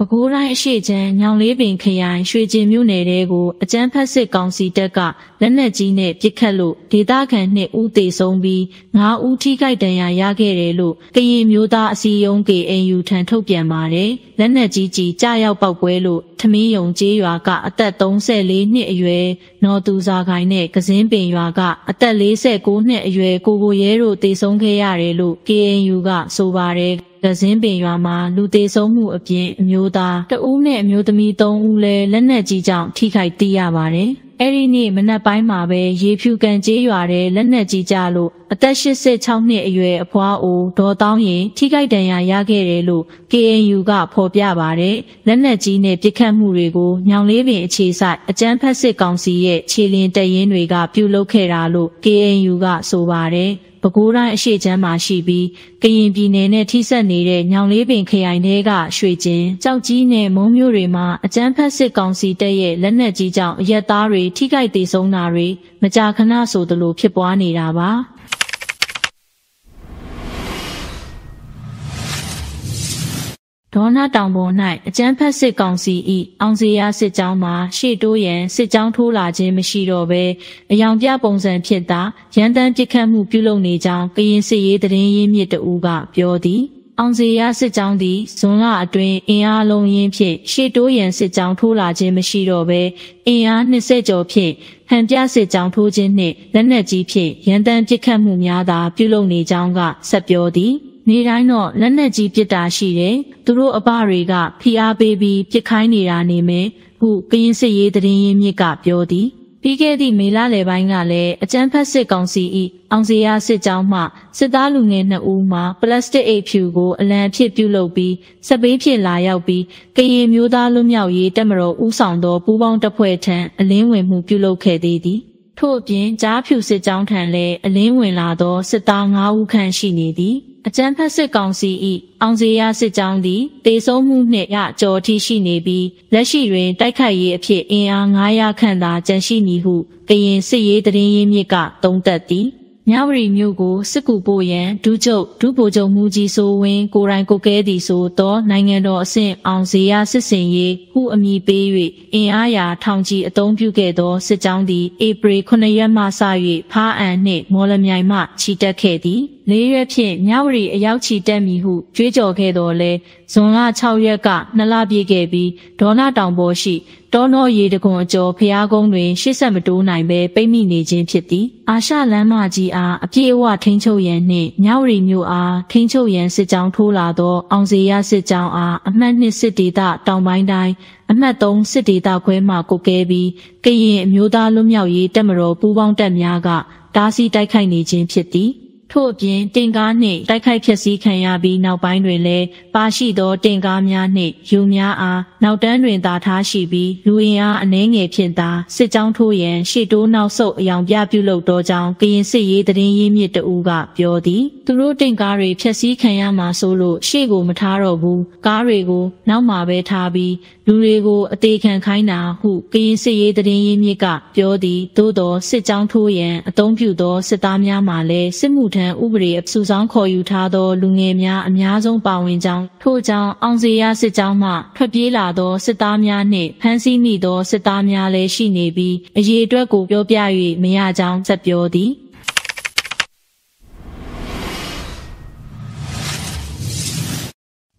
ပဲခူးတိုင်းအရှိချမ်းညောင်လေးပင်ခရိုင်ရွှေကျင်မြို့နယ်တဲကိုအကြမ်းဖက်စစ်ကောင်စီတပ်ကလက်နက်ကြီးနဲ့ပစ်ခတ်လို့ဒေသခံနှစ်ဦးသေဆုံးပြီး9ဦးထိခိုက်ဒဏ်ရာရခဲ့တယ်လို့ကရင်မျိုးသားအစည်းအရုံး KNU ထံထုတ်ပြန်ပါတယ်။လက်နက်ကြီးကြီးကြားရောက်ပောက်ပွဲလို့ထမင်းယုံကျေးရွာကအသက်34နှစ်အရွယ်နော်သူစာခိုင်နဲ့ကစင်းပင်ရွာကအသက်49နှစ်အရွယ်ကိုကိုရဲတို့သေဆုံးခဲ့ရတယ်လို့ KNU ကဆိုပါတယ်ကစင်းပင်ရွာမှာလူသေးဆုံးမှုအပြင်အမျိုးသားတဦးနဲ့အမျိုးသမီး၃ဦးလည်းလက်နက်ကြီးကြောင့်ထိခိုက်သိရပါတယ်။အဲဒီနေ့မနက်ပိုင်းမှာပဲရေဖြူကန်ကျေးရွာတဲ့လက်နက်ကြီးကြလို့အသက်86နှစ်အရွယ်အဖွားအိုဒေါ်တောင်းရင်ထိခိုက်ဒဏ်ရာရခဲ့တယ်လို့ KNU ကဖော်ပြပါတယ်။လက်နက်ကြီးနဲ့ပစ်ခတ်မှုတွေကိုညောင်လေးပင်အခြေစိုက်အကြမ်းဖက်စစ်ကောင်စီရဲ့ခြေလင်းတရင်တွေကပြုလုပ်ခဲ့တာလို့ KNU ကဆိုပါတယ်။ ပဲခူးတိုင်းအရှိချမ်းမှာရှိပြီးကရင်ပြည်နယ်နဲ့ထိစပ်နေတဲ့ညောင်လေးပင်ခရိုင်တွေကရွှေကျင်ကြောက်ကြီးနဲ့မုံမျိုးတွေမှာအကြမ်းဖက်စစ်ကောင်စီတပ်ရဲ့လက်နက်ကြီးကြောင့်အရက်သားတွေထိခိုက်ဒေဆုံးတာတွေမကြာခဏဆိုသလိုဖြစ်ပွားနေတာပါ ဒေါနာတောင်ပေါ်၌အကျန်းဖက်စစ်ကောင်စီ၏အောင်စီရစစ်ကြောင်းမှာရှေ့တိုးရန်စစ်ကြောင်းထိုးလာခြင်းမရှိတော့ဘဲအယောင်ပြပုံစံဖြစ်သာရန်တမ်းပစ်ခတ်မှုပြုလုပ်နေကြောင်းကရင်စစ်ရေးတရင်ရင်းမြစ်တဦးကပြောသည်အောင်စီရစစ်ကြောင်းသည်ဇွန်လအတွင်းအင်အားလုံးရင်းဖြင့်ရှေ့တိုးရန်စစ်ကြောင်းထိုးလာခြင်းမရှိတော့ဘဲအင်အား20ကျော်ဖြင့်ဟန်ပြစစ်ကြောင်းထိုးခြင်းနှင့်လက်နက်ကြီးဖြင့်ရန်တမ်းပစ်ခတ်မှုများသာပြုလုပ်နေကြောင်းကဆက်ပြောသည် နေတိုင်းတော့လက်နက်ကြီးပစ်တာရှိတယ်။သူတို့အပတွေကဖိအားပေးပြီးပစ်ခိုင်းနေတာနေမယ်။ဟုကရင်စစ်ရေးတရင်ရင်းမြစ်ကပြောသည်။ပြီးခဲ့သည့်မေလလယ်ပိုင်းကလည်းအကြမ်းဖက်စစ်ကောင်စီ၏အောင်စရာစစ်ကြောင်းမှစစ်သားလူငယ်2ဦးမှပလတ်စတစ်အိတ်ဖြူကိုအလံဖြစ်ပြုလုပ်ပြီးစပေးဖြစ်လာရောက်ပြီးကရင်မျိုးသားလူမျိုးရေးတက်မတော်ဦးဆောင်သောပူးပေါင်းတပ်ဖွဲ့ထံအလင်းဝင်မှုပြုလုပ်ခဲ့သေးသည်။ထို့အပြင်ကြားဖြူစစ်ကြောင်းထံလည်းအလင်းဝင်လာသောစစ်သား9ဦးခန့်ရှိနေသည်။ အကြမ်းဖက်စစ်ကောင်စီ၏အောင်စေရစစ်ကြောင်းသည်တေဆုံးမှုနှင့်ရကြော်ထိရှိနေပြီးလက်ရှိတွင်တိုက်ခိုက်ရေးအဖြစ်အင်အား900ခန့်သာကျန်ရှိနေဟုကရင်စစ်ရေးတရင်ရင်းမြစ်ကသုံးသပ်သည်မြဝတီမြို့ကိုစစ်ကူပို့ရန်ဒုချုပ်ဒုဗိုလ်ချုပ်မူကြီးဆိုဝင်းကိုရိုင်းကိုကဲသည်ဆိုသောနိုင်ငံတော်အဆင့်အောင်စေရစစ်စင်ရေးဟုအမည်ပေး၍အင်အားရာထောင်ကြီးအုံပြုခဲ့သောစစ်ကြောင်းသည်ဧပြီ9ရက်မှစ၍ဖားအံနှင့်မော်လမြိုင်မှချီတက်ခဲ့သည် လေးရက်ဖြင့်မြဝတီအရောက်ချီတက်မည်ဟုကြွေးကြော်ခဲ့တော်လဲဇွန်လ6ရက်ကနှစ်လပြည့်ခဲ့ပြီးဒေါနာတောင်ပေါ်ရှိတောနောရေတကွန်အကျော်ဖျားကုန်းတွင်ရှေ့ဆက်မတိုးနိုင်ဘဲပိတ်မိနေခြင်းဖြစ်သည်အာရှလမ်းမကြီးအားအပြည့်အဝထိန်းချုပ်ရန်နှင့်မြဝတီမြို့အားထိန်းချုပ်ရန်စစ်ကြောင်းထိုးလာသောအောင်စေရစစ်ကြောင်းအားအမှတ်နှစ်စစ်ဒေသတောင်ပိုင်းတိုင်းအမှတ်3စစ်ဒေသခွဲမှကုတ်ကဲပြီးကရင်အမျိုးသားလွတ်မြောက်ရေးတပ်မတော်ပူးပေါင်းတပ်များကတားဆီးတိုက်ခိုက်နေခြင်းဖြစ်သည် ထို့အပြင်တင်ကားနှင့်တိုက်ခိုက်ဖျက်ဆီးခံရပြီးနောက်ပိုင်းတွင်လည်းပါရှိသောတင်ကားများနှင့်ယူများအားနောက်တန်းတွင်သာထားရှိပြီးလူအင်အားအနှဲငယ်ဖြင့်သာစစ်ကြောင်းထိုးရန်ရှေ့တိုးနောက်ဆုတ်အယောင်ပြပြုလုပ်သောကြောင့်ကရင်စစ်ရေးတရင်ရင်းမြစ်တဦးကပြောသည်သူတို့တင်ကားတွေဖျက်ဆီးခံရမှာဆိုလို့ရှေ့ကိုမထားတော့ဘူးကားတွေကိုနောက်မှာပဲထားပြီးလူတွေကိုအသေးခံခိုင်းတာဟုကရင်စစ်ရေးတရင်ရင်းမြစ်ကပြောသည်သို့သောစစ်ကြောင်းထိုးရန်အုံပြုသောစစ်သားများမှလည်းစစ်မှုထမ်းဥပဒေအစုဆောင်ခေါ်ယူထားသော လူငယ်များအများဆုံးပါဝင်ကြောင်းထို့ကြောင့်အောင်စေရစစ်ကြောင်းမှထွက်ပြေးလာသောစစ်သားများနှင့်ဖမ်းဆီးမိသောစစ်သားများလည်းရှိနေပြီးအရေးအတွက်ကိုပြောပြ၍မရကြောင်းဆက်ပြောသည်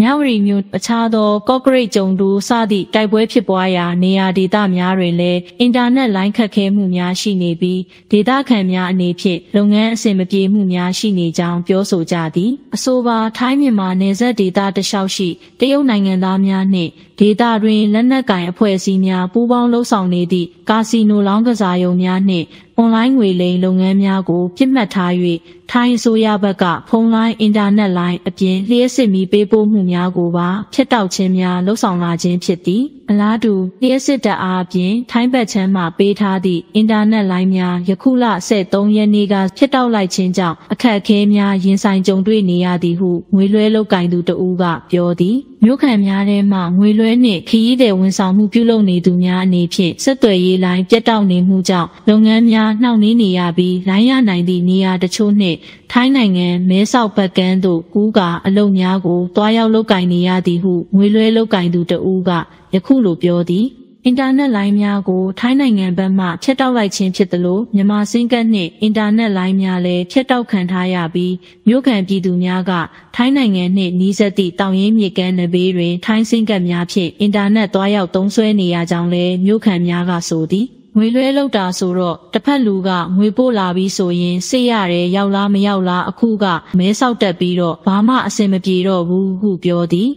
မြဝတီမြို့အခြားသောကော့ဂရိတ်ကျုံတူစသည့်တိုက်ပွဲဖြစ်ပွားရာနေရာဒေသများတွင်လည်းအင်တာနက်လိုင်းခတ်ခဲမှုများရှိနေပြီးဒေသခံများအနေဖြင့်လုပ်ငန်းအဆင်မပြေမှုများရှိနေကြောင်းပြောဆိုကြသည်အဆိုပါထိုင်းမြန်မာနယ်စပ်ဒေသတလျှောက်ရှိတရုတ်နိုင်ငံသားများနှင့်ဒေသတွင်လက်နက်ကင်အဖွဲ့အစည်းများပူးပေါင်းလှုပ်ဆောင်နေသည့်ကာစီနိုလောင်းကစားရုံများနှင့်အွန်လိုင်းငွေလိမ်လုပ်ငန်းများကိုပြစ်မှတ်ထား၍ထိုင်းအစိုးရဘက်ကဖုန်းလိုင်းအင်တာနက်လိုင်းအပြင်လျှက်စစ်မီပေးပို့မှုများကိုပါဖျက်တောက်ခြင်းများလှုပ်ဆောင်လာခြင်းဖြစ်သည်။အလားတူလျှက်စစ်တပ်အားဖြင့်ထိုင်းဘက်ချမ်းမှပေးထားသည့်အင်တာနက်လိုင်းများယခုလ23ရက်နေ့ကဖြစ်တောက်လိုက်ခြင်းကြောင့်အခက်အခဲများရင်ဆိုင်ကြုံတွေ့နေရသည်ဟုငွေလွှဲလောက်ကင်သူတဦးကပြောသည်မြို့ခံများထဲမှငွေလွှဲနှင့်ခရီးသည်ဝန်ဆောင်မှုပြုလုပ်နေသူများအနေဖြင့်ဆက်သွယ်ရေးလိုင်းပြတ်တောက်နေမှုကြောင့်လုပ်ငန်းများနှောင့်နှေးနေရပြီးလိုင်းရနိုင်သည့်နေရာတချို့နှင့်ထိုင်းနိုင်ငံမဲဆောက်ဘက်ကန်းသို့ကူးကာအလုပ်များကိုတွားရောက်လုပ်ကင်နေရသည်ဟုငွေလွှဲလုပ်ကင်သူတဦးက ယခုလိုပြောသည်အင်တာနက်လိုင်းများကိုထိုင်းနိုင်ငံဘက်မှဖျက်တောက်လိုက်ခြင်းဖြစ်သလိုမြန်မာစင်ကတ်နှင့်အင်တာနက်လိုင်းများလည်းဖျက်တောက်ခံထားရပြီးမြို့ခံပြည်သူများကထိုင်းနိုင်ငံနှင့်နီးစပ်သည့်တောင်ရင်းမြစ်ကမ်းနဘေးတွင်ထိုင်းစင်ကတ်များဖြင့်အင်တာနက်သွားရောက်သုံးစွဲနေရကြောင်းလည်းမြို့ခံများကဆိုသည်ငွေလွှဲလောက်တာဆိုတော့တစ်ဖက်လူကငွေပို့လာပြီးဆိုရင်စိတ်ရတယ်ရောက်လားမရောက်လားအခုကမဲဆောက်တက်ပြီးတော့ဘာမှအဆင်မပြေတော့ဘူးဟုပြောသည်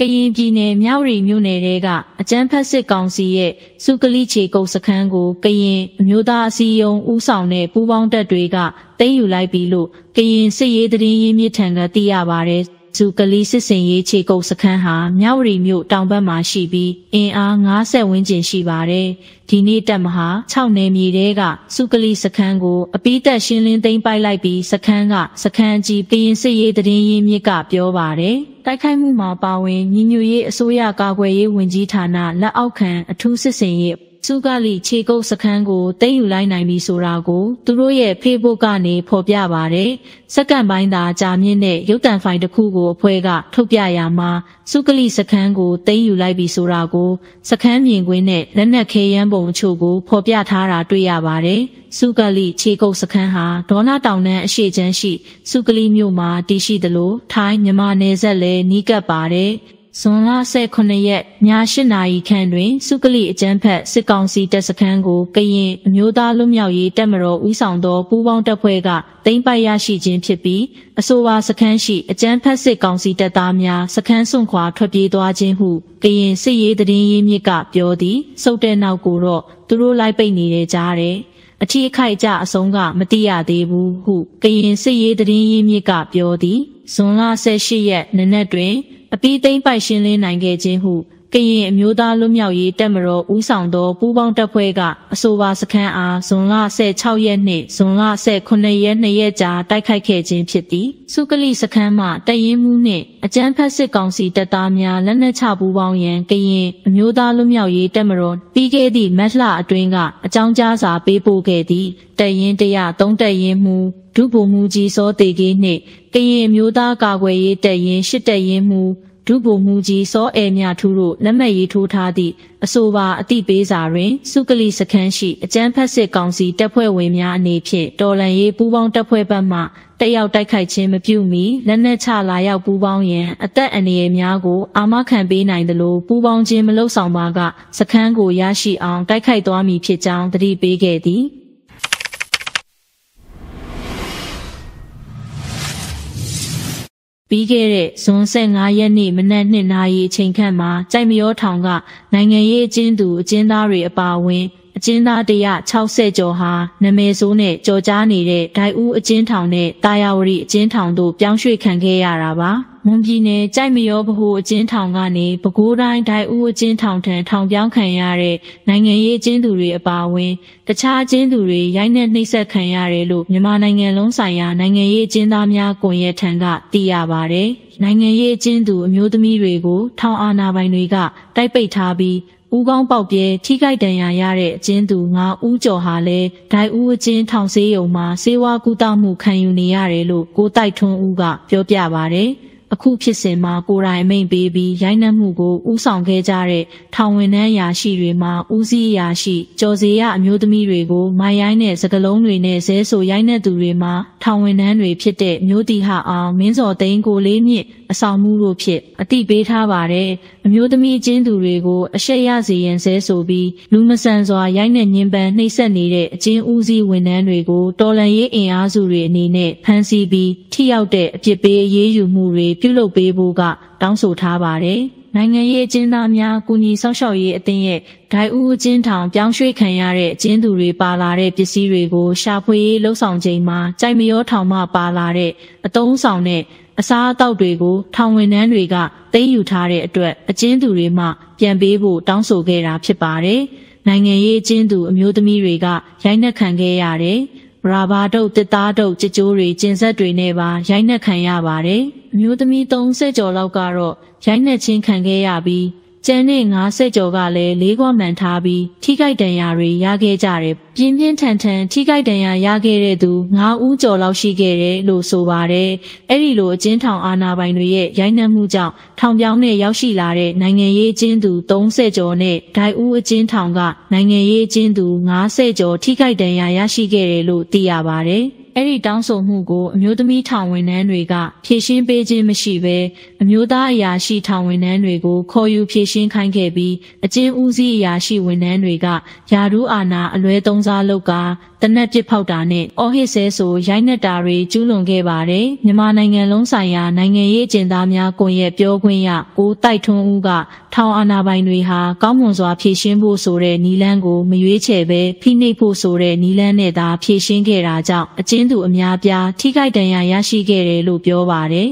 ကရင်ပြည်နယ်မြောက်ရီမြို့နယ်တဲကအကျန်းဖက်စစ်ကောင်စီရဲ့စုကလိချေကုတ်စခန်းကိုကရင်အမျိုးသားအစည်းအရုံးဦးဆောင်တဲ့ပူးပေါင်းတပ်တွေကသိမ်းယူလိုက်ပြီလို့ကရင်စစ်ရေးတရင်ရင်းမြစ်ထံကသိရပါတယ် ဇူကလီစစ်စင်ရေးခြေကုပ်စခန်းဟာမြောက်ရီမြို့တောင်ဘက်မှာရှိပြီးအင်အား90ဝန်းကျင်ရှိပါတယ်။ဒီနေ့တပ်မဟာ6နယ်မြေတဲကစုကလီစခန်းကိုအပိသက်ရှင်းလင်းသိမ်းပိုက်လိုက်ပြီးစခန်းကစခန်းကြီးကရင်စစ်ရေးတရင်ရင်းမြစ်ကပြောပါတယ်။တိုက်ခိုက်မှုမှာပါဝင်ညီညွတ်ရေးအစိုးရကာကွယ်ရေးဝန်ကြီးဌာနလက်အောက်ခံအထူးစစ်စင်ရေး စုကလီခြေကုပ်စခန်းကိုသိမ်းယူလိုက်နိုင်ပြီဆိုတာကိုသူတို့ရဲ့ Facebook ကနေဖော်ပြပါတယ်။စက္ကန့်ပိုင်းသာကြာမြင့်တဲ့ရုပ်တံဖိုင်တစ်ခုကိုအဖွဲ့ကထုတ်ပြရမှာစုကလီစခန်းကိုသိမ်းယူလိုက်ပြီဆိုတာကိုစခန်းမြင်ကွင်းနဲ့လက်နက်ခဲယမ်းပုံအချို့ကိုဖော်ပြထားတာတွေ့ရပါတယ်။စုကလီခြေကုပ်စခန်းဟာဒေါနာတောင်တန်းအရှိချမ်းရှိစုကလီမြို့မှာတည်ရှိသလိုထိုင်းမြန်မာနယ်စပ်လည်းနီးကပ်ပါတယ်။ ဇွန်လ18ရက်ည8နာရီခန့်တွင် စုကလိအကျန်းဖက်စစ်ကောင်စီတပ်စခန်းကိုကရင်အမျိုးသားလွတ်မြောက်ရေးတပ်မတော်ဦးဆောင်သောပူးပေါင်းတပ်ဖွဲ့ကသိမ်းပိုက်ရရှိခြင်းဖြစ်ပြီးအဆိုပါစခန်းရှိအကျန်းဖက်စစ်ကောင်စီတပ်သားများစခန်းစွန့်ခွာထွက်ပြေးသွားခြင်းဟုကရင်စစ်ရေးတရင်ရေးမြစ်ကပြောသည်စုတ်တဲ့နောက်ကိုတော့သူတို့လိုက်ပိတ်နေတဲ့ကြားတယ်အထီးအခိုက်ကြအဆုံးကမတိရသေးဘူးဟုကရင်စစ်ရေးတရင်ရေးမြစ်ကပြောသည်ဇွန်လ18ရက်နနက်တွင် အပြီးသိမ့်ပိုက်ရှင်းလင်းနိုင်ခဲ့ခြင်းဟုကရင်အမျိုးသားလွတ်မြောက်ရေးတပ်မတော်ဦးဆောင်သောပူးပေါင်းတပ်ဖွဲ့ကအဆိုပါစခန်းအားဇွန်လ16ရက်နှင့်ဇွန်လ18ရက်2ရက်ကြာတိုက်ခိုက်ခဲ့ခြင်းဖြစ်သည်စုကလိစခန်းမှတရင်မှုနှင့်အကြမ်းဖက်စစ်ကောင်စီတပ်သားများလက်နက်ချပူးပေါင်းရန်ကရင်အမျိုးသားလွတ်မြောက်ရေးတပ်မတော်ပြီးခဲ့သည့်မတ်လအတွင်းကအကြောင်းကြားစာပေးပို့ခဲ့သည်တရင်တရသုံးတရင်မှုဒုဗိုလ်မှူးကြီးစောတေကြီးနှင့်ကရင်မျိုးသားကာကွယ်ရေးတပ်ရင်းရှစ်တပ်ရင်းမှူး ဒုဗိုလ်မှူးကြီးစောအဲမြထူးတို့လက်မှတ်ရေးထိုးထားသည့်အဆိုပါအတိပေးစာတွင်စုကလိစခန်းရှိအကြမ်းဖက်စစ်ကောင်စီတပ်ဖွဲ့ဝင်များအနေဖြင့်တော်လန်ရေးပူးပေါင်းတပ်ဖွဲ့ဘက်မှတက်ရောက်တိုက်ခိုက်ခြင်းမပြုမီလက်နက်ချလာရောက်ပူးပေါင်းရန်အသက်အန္တရာယ်များကိုအာမခံပေးနိုင်သလိုပူးပေါင်းခြင်းမလုပ်ဆောင်ပါကစခန်းကိုရရှိအောင်တိုက်ခိုက်သွားမည်ဖြစ်ကြောင်းတတိပေးခဲ့သည် ပြီးခဲ့တဲ့ဇွန်15ရက်နေ့မနက်2နာရီအချိန်ခန့်မှာကြိုက်မရောထောင်ကနိုင်ငံရေးအကျဉ်းသူအကျဉ်းသားတွေအပါအဝင်အကျဉ်းသား160ကျော်ဟာနမဲဆိုးနဲ့ကြော်ကြားနေတဲ့ဒိုင်ဦးအကျဉ်းထောင်နဲ့တာယာဝတီအကျဉ်းထောင်တို့ပြောင်းရွှေ့ခံခဲ့ရတာပါ မွန်ပြည်နယ်ကြိုက်မရောဗဟိုအကျဉ်းထောင်ကနေပဲခူးတိုင်းဒိုင်ဦးအကျဉ်းထောင်ထံထောင်ပြောင်းခံရတဲ့နိုင်ငံရေးအကျဉ်းသူတွေအပါအဝင်တခြားအကျဉ်းသူတွေရိုက်နှက်နှိပ်စက်ခံရတယ်လို့မြန်မာနိုင်ငံလုံးဆိုင်ရာနိုင်ငံရေးအကျဉ်းသားများကွန်ရက်ထံကသိရပါတယ်နိုင်ငံရေးအကျဉ်းသူအမျိုးသမီးတွေကိုထောင်အာဏာပိုင်တွေကတိုက်ပိတ်ထားပြီးဦးကောင်းပေါက်ပြဲထိခိုက်ဒဏ်ရာရတဲ့အကျဉ်းသူ9ဦးကျော်ဟာလည်းဒိုင်ဦးအကျဉ်းထောင်ဆေးရုံမှာဆေးဝါးကုသမှုခံယူနေရတယ်လို့ကိုတိုက်ထွန်းဦးကပြောပြပါဗျ။ အခုဖြစ်စဉ်မှာကိုယ်တိုင်အမိန်ပေးပြီးရိုက်နှက်မှုကိုဥဆောင်ခဲ့ကြတဲ့ထောင်ဝင်နှန်းရာရှိတွေမှာဦးစီးရာရှိကြော်စေရအမျိုးသမီးတွေကိုမိုင်ရိုင်းတဲ့စကလုံးတွေနဲ့ဇဲဆိုရိုက်နှက်သူတွေမှာထောင်ဝင်နှန်းတွေဖြစ်တဲ့မျိုးတီဟာအောင်မင်းစော်သိန်းကိုလေးမြင့် အဆောင်မှုတို့ဖြစ်အတိပေးထားပါတယ်အမျိုးသမီးချင်းသူတွေကိုအရှက်ရစေရန်ဆဲဆိုပြီးလူမဆန်စွာရိုက်နှက်ညှဉ်းပန်းနှိပ်စက်နေတဲ့အချင်းဦးစီးဝန်ထမ်းတွေကိုတော်လန်ရေးအင်အားစုတွေအနေနဲ့ဖမ်းဆီးပြီးထိရောက်တဲ့အပြစ်ပေးရေးယူမှုတွေပြုလုပ်ပေးဖို့ကတောင်းဆိုထားပါတယ်။ နိုင်ငံရေးအကျဉ်းသားများကူညီဆောက်ရှောက်ရေးအသင်းရဲ့ဒိုင်ဦးအကျဉ်းထောင်ပြောင်းရွှေ့ခံရတဲ့အကျဉ်းသူတွေပါလာတဲ့ပစ္စည်းတွေကိုရှာဖွေရေးလှုပ်ဆောင်ချိန်မှာကြိုက်မရောထောင်မှပါလာတဲ့အတုံးဆောင်တဲ့အစားအသောက်တွေကိုထောင်ဝင်နှန်းတွေကသိမ်းယူထားတဲ့အတွက်အကျဉ်းသူတွေမှပြန်ပေးဖို့တောင်းဆိုခဲ့တာဖြစ်ပါတယ်။နိုင်ငံရေးအကျဉ်းသူအမျိုးသမီးတွေကရိုက်နှက်ခံခဲ့ရတယ်။ရာဘာတုတ်တစ်သားတုတ်ကြကြိုးတွေကျင်ဆက်တွေနဲ့ပါရိုက်နှက်ခံရပါတယ်။ အမျိုးသမီး30ကျော်လောက်ကတော့ရိုက်နှက်ချင်းခံခဲ့ရပြီးကျန်တဲ့90ကျော်ကလည်းလေးခွမှန်ထားပြီးထိခိုက်ဒဏ်ရာတွေရခဲ့ကြတယ်။ပြင်းပြင်းထန်ထန်ထိခိုက်ဒဏ်ရာရခဲ့တဲ့သူ9ဦးကျော်လောက်ရှိခဲ့တယ်လို့ဆိုပါတယ်။အဲ့ဒီလိုအကျဉ်းထောင်အာဏာပိုင်တွေရဲ့ရိုက်နှက်မှုကြောင့်ထောင်ပြောင်းနဲ့ရောက်ရှိလာတဲ့နိုင်ငံရေးအကျဉ်းသူ30ကျော်နဲ့ဒိုင်ဦးအကျဉ်းထောင်ကနိုင်ငံရေးအကျဉ်းသူ90ကျော်ထိခိုက်ဒဏ်ရာရရှိခဲ့တယ်လို့သိရပါတယ်။ အဲ့ဒီတောင်းဆိုမှုကိုအမျိုးသမီးထောင်ဝန်ထမ်းတွေကဖြည့်ရှင်းပေးခြင်းမရှိဘဲအမျိုးသားအရာရှိထောင်ဝန်ထမ်းတွေကိုခေါ်ယူဖြည့်ရှင်းခိုင်းခဲ့ပြီးအကျဉ်းဦးစီးအရာရှိဝန်ထမ်းတွေကယာဒူးအာနာအလွဲသုံးစားလုပ်ကာ တနက်ပစ်ဖောက်တာနဲ့အော်ဟစ်ဆဲဆိုရိုက်နှက်တာတွေကျူးလွန်ခဲ့ပါတယ်မြန်မာနိုင်ငံလုံးဆိုင်ရာနိုင်ငံရေးအကျဉ်းသားများကွန်ရက်ပြောခွင့်ရကိုတိုက်ထွန်းဦးကထောင်အာဏာပိုင်တွေဟာကောင်းမွန်စွာဖြည့်ရှင်းဖို့ဆိုတဲ့နီလန်းကိုမရွေးချယ်ဘဲဖိနှိပ်ဖို့ဆိုတဲ့နီလန်းနဲ့သာဖြည့်ရှင်းခဲ့တာကြောင့်အကျဉ်းသူအများပြားထိခိုက်ဒဏ်ရာရရှိခဲ့တယ်လို့ပြောပါတယ်